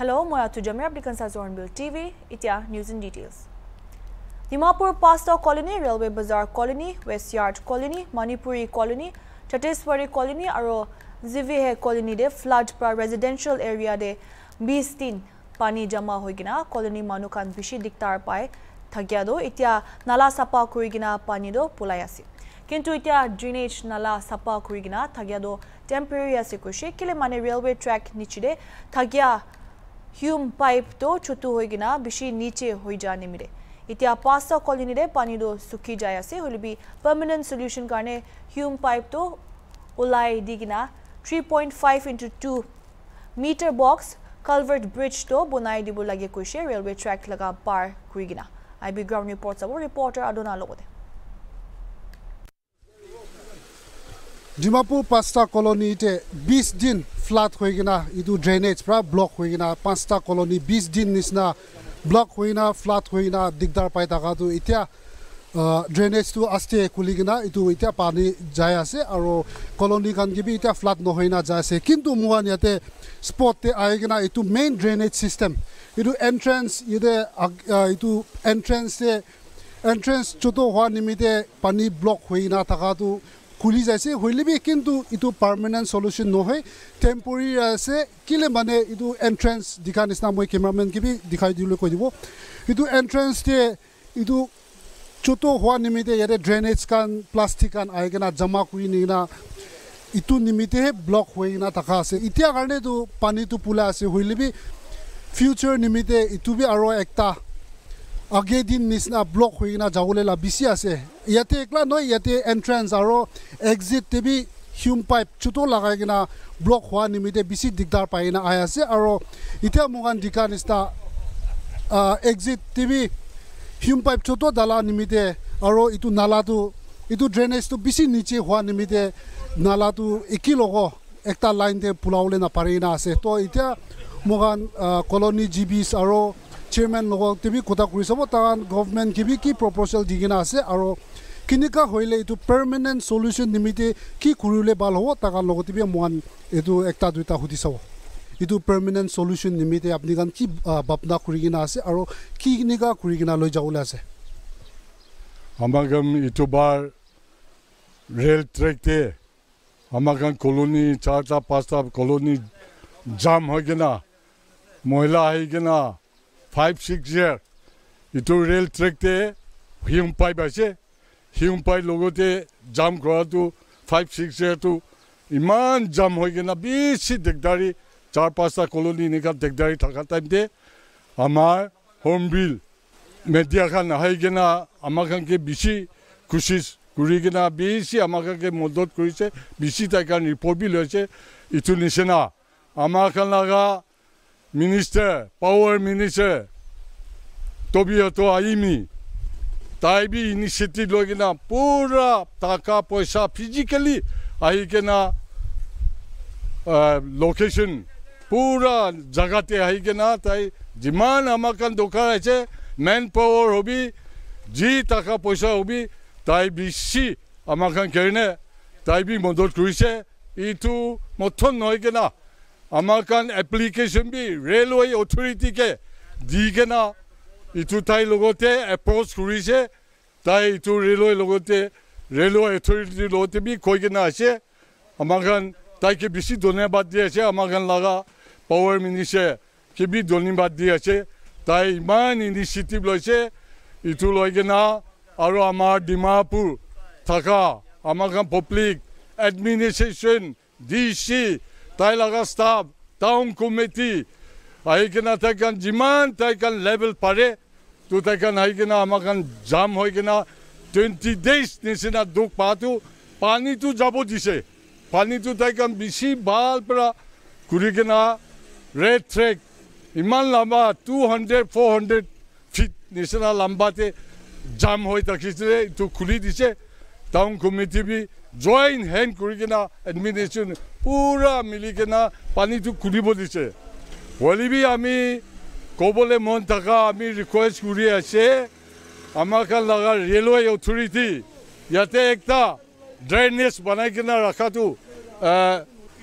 Hello মই আতু জামিৰ আপুনি কনচা জৰ্ণবিল টিভি এতিয়া নিউজ ইন ডিটেইলছ ডিমাপুৰ পাঁচটা কলনী ৰেলৱে বজাৰ colony west yard colony Manipuri colony Chhattisgarhi colony আৰু জিভিহে কলনীৰে ফ্লাড পৰা ৰেজিডেঞ্চিয়েল এৰিয়াৰে বিছ দিন পানী জমা হৈ কিনা কলনী মানুহখন বেছি দিগদাৰ পাই থাকিয়াতো এতিয়া নালা চাফা কৰি কিনা পানীটো পলাই আছে কিন্তু এতিয়া ড্ৰেইনেজ নালা চাফা কৰি কিনা থাকিয়াতো টেম্পৰেৰী আছে কৈছে কেলে মানে ৰেলৱে ট্ৰেক নিচিৰে থাকিয়া হিউম পাইপটো চুটু হৈ বেছি নিচে হৈ নিমিৰে এতিয়া পাঁচটা কলনীৰে পানীটো চুকি যাই আছে হ'লেবি পাৰ্মানেণ্ট চলিউশ্যন কাৰণে হিউম পাইপটো ওলাই দি কিনা three point five into two metre box culvert ব্ৰিজটো বনাই দিব লাগে কৈছে ৰেলৱে ট্ৰেক লগা পাৰ কিনা আই বি গ্ৰাউণ্ড ৰিপৰ্ট চাব ৰিপৰ্টাৰ লগতে ডিমাপুৰ পাঁচটা কলনীতে বিছ দিন ফ্লাড কিনা এইটো ড্ৰেইনেজ পৰা ব্লক হৈ কিনা পাঁচটা কলনী বিছ দিন নিচিনা ব্লক হৈ কিনা ফ্লাড হৈ কিনা দিগদাৰ পাই থকাটো এতিয়া ড্ৰেইনেজটো আস্তে খুলি কিনা এইটো এতিয়া পানী যাই আছে আৰু কলনী কিবি এতিয়া ফ্লাড নহৈ না যাই আছে। কিন্তু মোৰ ইয়াতে স্পটতে আহি কিনা এইটো মেইন ড্ৰেইনেজ চিষ্টেম এইটো এণ্ট্ৰেঞ্চ ইয়াতে এইটো এণ্ট্ৰেঞ্চে এণ্ট্ৰেঞ্চ চুটো হোৱা নিমিত্তে পানী ব্লক হৈ না থকাটো খুলি যাইছে হ'লেবি কিন্তু এইটো পাৰ্মানেণ্ট চলিউশ্যন নহয় টেম্পৰী আছে কেলে মানে এইটো এণ্ট্ৰেঞ্চ দিখা নিচিনা মই কেমেৰামেন কিবি দেখাই দিবলৈ কৈ দিব। এইটো এণ্ট্ৰেঞ্চতে এইটো চুটো হোৱা নিমিত্তে ইয়াতে ড্ৰেইনেজ কাণ প্লাষ্টিক কাণ আহি কিনা জমা কৰি নি কিনা ইটো নিমিত্তেহে ব্লক হৈ কিনা থকা আছে। এতিয়া কাৰণেতো পানীটো পোলা আছে হ'লেবি ফিউচাৰ নিমিত্তে ইটো বি আৰু একটা আগে দিন নিচিনা ব্লক হৈ কিনা যাবলৈ বেছি আছে ইয়াতে একলা নহয় ইয়াতে এণ্ট্ৰেঞ্চ আৰু এক্সিট টিভি হিউম পাইপ চুটো লগাই কিনা ব্লক হোৱা নিমিত্তে বেছি দিগদাৰ পাই কিনা আহি আছে আৰু এতিয়া মোকান দিকা নিচিনা এক্সিট টিভি হিউম পাইপ চুটো দালা নিমিত্তে আৰু এইটো নালাটো এইটো ড্ৰেইনেজটো বেছি নিচে হোৱা নিমিত্তে নালাটো একি লগ একটা লাইনতে পোলাবলৈ নাপাৰি কিনা আছে তো মোকান কলনী জি বিছ আৰু চেয়াৰমেন লগত টিভি কথা কৰি চাব তাৰ গভমেণ্ট কিবি কি প্ৰপ'জেল দি কিনে আছে আৰু কেনেকুৱা হ'লে এইটো পাৰ্মানেণ্ট চলিউশ্যন নিমিত্তে কি কৰিলে ভাল হ'ব তাৰ লগত টিভি মই এইটো একটা দুটা সুধি চাব এইটো পাৰ্মানেণ্ট চলিউশ্যন নিমিত্তে আপুনি কাৰণ কি ভাৱনা কৰি কিনে আছে আৰু কি কেনেকুৱা কৰি কিনে লৈ যাবলৈ আছে গান এইটো বাৰ ৰেল ট্ৰেকতে গান কলনী চাৰিটা পাঁচটা কলনী জাম হৈ কিনা মহিলা আহি কিনা ফাইভ ছিক্স ইয়াৰ ইটো ৰেল ট্ৰেকতে হিউম পাইপ আছে। হিউম পাইপ লগতে জাম কৰাটো ফাইভ ছিক্স ইয়াৰটো ইমান জাম হৈ কিনে বেছি দিগদাৰী চাৰ পাঁচটা কলনী এনেকুৱা দিগদাৰী থকা টাইমতে আমাৰ হোম বিল মেডিয়াখান আহি কিনা আমাখানকে বেছি কোচিছ কৰি কিনা বেছি আমাখানকে মদত কৰিছে বেছি তাই কাৰণে ৰিপৰ্ট বি লৈছে। ইটো নিচিনা আমাখান লগা পাৱাৰ তবিয়তো আইমি তাই বি ইনিচিয়েটিভ লৈ কিনা পুৰা টকা পইচা ফিজিকেলি আহি কিনা লোকেশ্যন পুৰা জেগাতে আহি কিনা তাই যিমান আমাৰ কাৰণ দৰকাৰ আছে মেন পাৱাৰ হবি যি টকা পইচা হবি তাই বেছি আমাৰ কাৰণ কাৰণে তাই বি মদত কৰিছে এইটো মথন নহয় কিনা আমাৰ এপ্লিকেশ্যন বি ৰেলৱে অথৰিটিকে দি কিনা ইটো তাইৰ লগতে এপ্ৰ'চ কৰিছে তাই ইটো ৰেলৱেৰ লগতে ৰেলৱে অথৰিটিৰ লগতে বি কৈ কিনে আছে আমাৰ কাৰণ তাইকে বেছি ধন্যবাদ দি আছে আমাৰ কাৰণ লগা পাৱাৰ মিনিষ্টাৰকে বি ধন্যবাদ দি আছে তাই ইমান ইনিচিয়েটিভ লৈছে ইটো লৈ কিনা আৰু আমাৰ ডিমাপুৰ থকা আমাৰ কাৰণ পাব্লিক এডমিনিষ্ট্ৰেশ্যন ডি চি তাই লগা ষ্টাফ টাউন কমিটি আহি কিনা তাই কাৰণ যিমান তাই কাৰণ লেভেল পাৰে তো তাই কাৰণ আহি কিনা আমাৰ কাৰণ জাম হৈ কিনা টুৱেণ্টি ডেইজ নিচিনা দুখ পাতো পানীটো যাব দিছে পানীটো তাই কাৰণ বেছি ভালো পৰা ঘূৰি কিনা ৰেড ট্ৰেক ইমান লম্বা two hundred four hundred feet নিচিনা লম্বাতে জাম হৈ থাকিছিলে এইটো খুলি দিছে টাউন কমিটি বি জইন হেণ্ড কৰি কিনা এডমিনিষ্ট্ৰেশ্যন পূৰা মিলি কিনা পানীটো খুলিব দিছে হ'লেবি আমি ক'বলৈ মন থকা আমি ৰিকুৱেষ্ট কৰি আছে আমাৰ কাৰণ লগা ৰেলৱে অথৰিটি ইয়াতে একটা ড্ৰেইনেজ বনাই কিনে ৰখাটো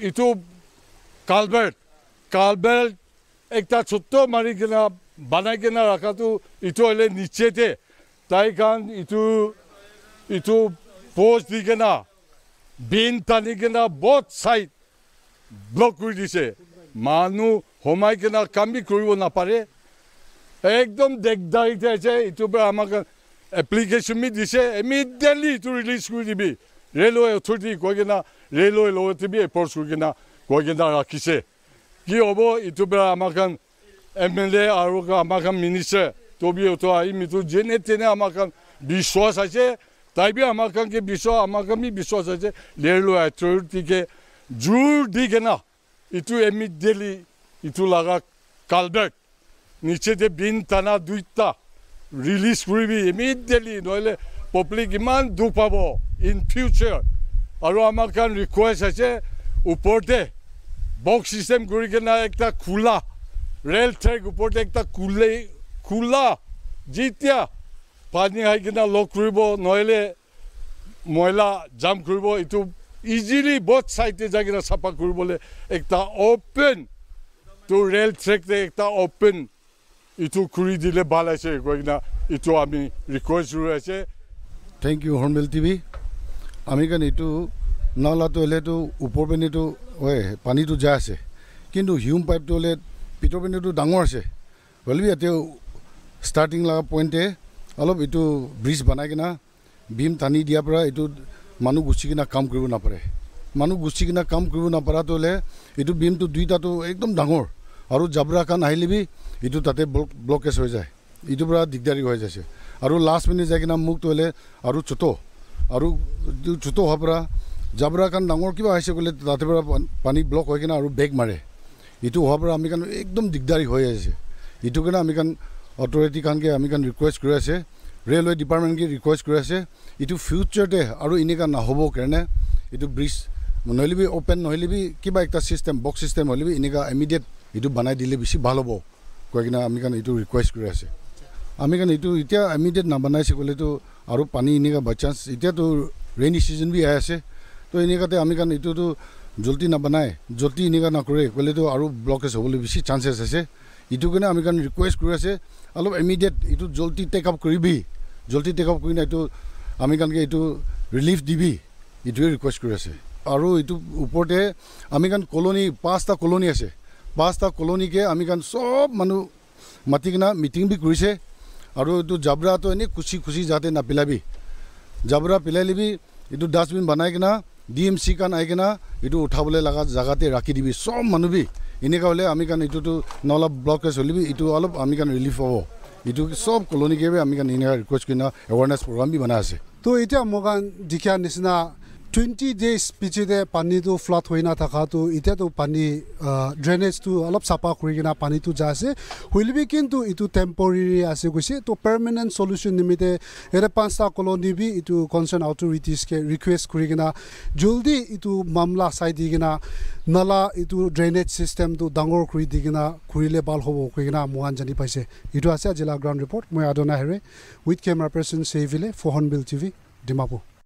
এইটো কালবেট কালবেট একটা ছোট্ট মাৰি কিনা বানাই কিনা ৰাখাটো ইটো হ'লে নিচেতে তাই কাৰণ ইটো ইটো পোষ্ট দি কিনা বিন টানি কিনা বহুত চাইড ব্লক কৰি দিছে মানুহ সোমাই কিনা কামি কৰিব নাপাৰে একদম দিগদাৰিতে আছে ইটোৰ পৰা আমাক এপ্লিকেশ্যন দিছে ইমিডিয়েটলি ইটো ৰিলিজ কৰি দিবি ৰেলৱে অথৰিটি কৈ কিনা ৰেলৱে লগতে বি এপ্ৰ'চ কৰি কিনা কৈ কিনা ৰাখিছে কি হ'ব ইটোৰ পৰা আমাক এম এল এ আৰু আমাক মিনিষ্টাৰ তবি অতো আহিম ইটো যেনে তেনে আমাক বিশ্বাস আছে তাই বি আমাক কি বিশ্বাস আমাক বি বিশ্বাস আছে ৰেলৱে অথৰিটিকে জোৰ দি কিনা ইটো ইমিডিয়েটলি ইটো লগা কালবেট নিচেতে বিন টানা দুইটা ৰিলিজ কৰিবি ইমিডিয়েটলি নহ'লে পাব্লিক ইমান দুখ পাব ইন ফিউচাৰ আৰু আমাৰ কাৰণ ৰিকুৱেষ্ট আছে ওপৰতে বক্স চিষ্টেম কৰি কিনে খোলা ৰেল ট্ৰেক ওপৰতে খোলে খোলা যেতিয়া পানী আহি কিনে লগ কৰিব নহ'লে ময়লা জাম কৰিব এইটো ইজিলি বহুত চাইডে যাই কিনে চাফা কৰিবলৈ একটা অ'পেন তো ৰেল ট্ৰেকতে একটা অ'পেন ইটো কৰি দিলে ভাল আছে কৈ কিনে ইটো আমি ৰিকুৱেষ্ট কৰি আছে। থেংক ইউ হৰ্ণবিল টিভি আমি কাৰণ এইটো নলাটো হ'লেতো ওপৰ পিনেতো হয় পানীটো যাই আছে। কিন্তু হিউম পাইপটো হ'লে ভিতৰ পিনেতো ডাঙৰ আছে। হ'লেও ইয়াতে ষ্টাৰ্টিং লগা পইণ্টে অলপ এইটো ব্ৰিজ বনাই কিনা ভীম টানি দিয়াৰ পৰা এইটো মানুহ গুচি কিনা কাম কৰিব নাপাৰে। মানুহ গুচি কিনা কাম কৰিব নাপাৰাটো হ'লে এইটো ভীমটো দুইটাটো একদম ডাঙৰ। আৰু জাবৰাখান আহিলেবি এইটো তাতে ব্লক ব্লকেজ হৈ যায়। এইটোৰ পৰা দিগদাৰী হৈ যাইছে। আৰু লাষ্ট মিনিট যাই কিনা মোক হ'লে আৰু চুট আৰু চুট হোৱাৰ পৰা জাবৰাখান ডাঙৰ কিবা হৈছে ক'লে তাতে পৰা পানী ব্লক হৈ কিনে আৰু বেগ মাৰে। এইটো হোৱাৰ পৰা আমি কাৰণ একদম দিগদাৰী হৈ আছে এইটো কাৰণে আমি কাৰণ অথৰিটি কাৰণকে আমি কাৰণ ৰিকুৱেষ্ট কৰি আছে ৰেলৱে ডিপাৰ্টমেণ্টকে ৰিকুৱেষ্ট কৰি আছে এইটো ফিউচাৰতে আৰু এনেকুৱা নহ'ব কাৰণে এইটো ব্ৰিজ নহ'লে বি অ'পেন নহ'লে বি কিবা এটা ছিষ্টেম বক্স ছিষ্টেম হ'লে বি এনেকুৱা ইমিডিয়েট এইটো বনাই দিলে বেছি ভাল হ'ব কৈ কিনে আমি কাৰণ এইটো ৰিকুৱেষ্ট কৰি আছে আমি কাৰণ এইটো এতিয়া ইমিডিয়েট নবনাইছে ক'লেতো আৰু পানী এনেকুৱা বাই চান্স এতিয়াতো ৰেইনি ছিজন বি আহি আছে তো এনেকুৱাতে আমি কাৰণ এইটোতো জল্দি নবনাই জল্দি এনেকুৱা নকৰে ক'লেতো আৰু ব্লকেজ হ'বলৈ বেছি চান্সেছ আছে এইটো কাৰণে আমি কাৰণ ৰিকুৱেষ্ট কৰি আছে অলপ ইমিডিয়েট এইটো জল্দি টেক আপ কৰিবি। জল্দি টেক আপ কৰি এইটো আমি কাৰণকে এইটো ৰিলিফ দিবি এইটোৱে ৰিকুৱেষ্ট কৰি আছে। আৰু এইটো ওপৰতে আমি কাৰণ কলনি পাঁচটা কলনি আছে। পাঁচটা কলনিকে আমি কাৰণ চব মানুহ মাতি কিনা মিটিং বি কৰিছে। আৰু এইটো জাবৰাটো এনেই খুচি খুচি যাতে নাপেলাবি। জাবৰা পেলাই ল'বি এইটো ডাষ্টবিন বনাই কিনা ডি এম চি কাৰণ আহি কিনা এইটো উঠাবলৈ লগা জেগাতে ৰাখি দিবি চব মানুহ বি। এনেকুৱা হ'লে আমি কাৰণ এইটোতো নহ'লে ব্লকেজ হ'লেবি এইটো অলপ আমি কাৰণ ৰিলিফ হ'ব। এইটো চব কলনিকে আমি কাৰণ এনেকুৱা ৰিকুৱেষ্ট কৰি এৱাৰনেছ প্ৰগ্ৰাম বনাই আছে। তো এতিয়া মোক দেখিয়া নিচিনা টুৱেণ্টি ডেইজ পিছতে পানীটো ফ্লাড হৈ নাথাকাটো এতিয়াতো পানী ড্ৰেইনেজটো অলপ চাফা কৰি কিনে পানীটো যাই আছে হ'লেবি কিন্তু এইটো টেম্পৰেৰী আছে কৈছে তো পাৰ্মানেণ্ট চলিউশ্যন নিমিত্তে ইয়াতে পাঁচটা কলনি বি এইটো কনচাৰ্ণ অথৰিটিজকে ৰিকুৱেষ্ট কৰি কিনে জলদি এইটো মামলা চাই দি কিনে নালা এইটো ড্ৰেইনেজ ছিষ্টেমটো ডাঙৰ কৰি দি কিনে ঘূৰিলে ভাল হ'ব কৈ কিনে মোহান জানি পাইছে এইটো আছে জিলা গ্ৰাউণ্ড ৰিপৰ্ট মই আদনা হেৰে উইথ কেমেৰা পাৰ্চন চেভিলে ফহন বিল টিভি ডিমাপুৰ